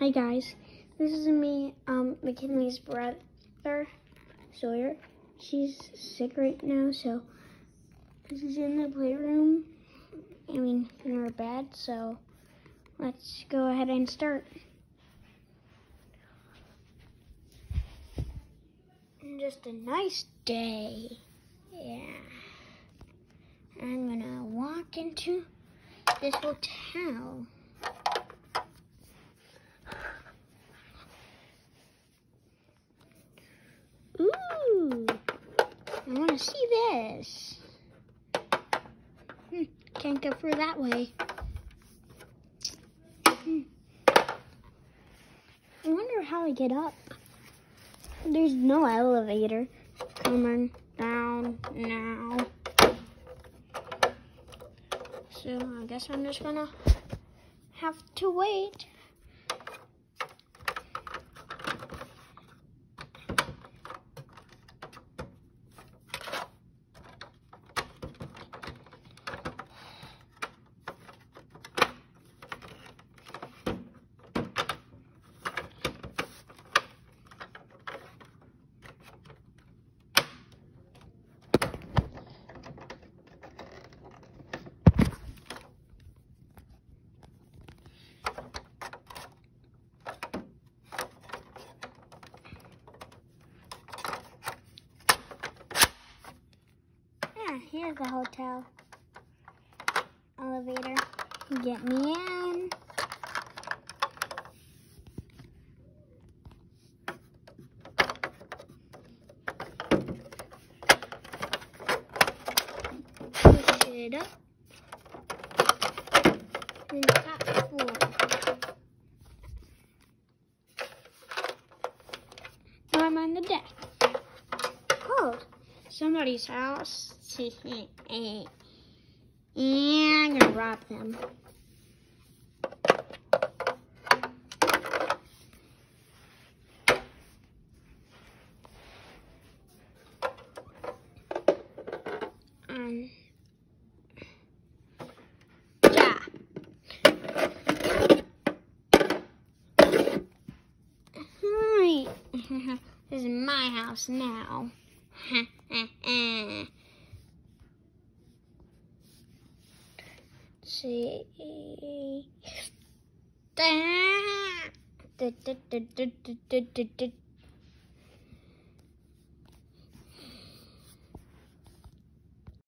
Hi guys, this is me, um, McKinley's brother, Sawyer. She's sick right now, so she's in the playroom. I mean, in her bed. So let's go ahead and start. Just a nice day. Yeah. I'm gonna walk into this hotel. Ooh, I want see this. Hmm, can't go through that way. Hmm. I wonder how I get up. There's no elevator coming down now. So I guess I'm just gonna have to wait. Yeah, here's the hotel elevator. Get me in. Push it up. And top floor. Now I'm on the deck. Cold somebody's house. and I'm gonna rob them. Um, yeah. Hi. this is my house now. see.